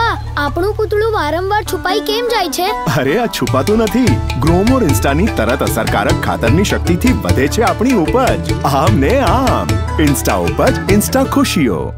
મૂળું વારંવાર છુપાઈ કેમ જાય છે? અરે, આ છુપાતું નથી. ગ્રોમોર ઇન્સ્ટાની તરત અસરકારક ખાતરની શક્તિથી વધે છે આપણી ઉપજ. આમ ને આમ. ઇન્સ્ટા ઉપજ ઇન્સ્ટા ખુશીઓ.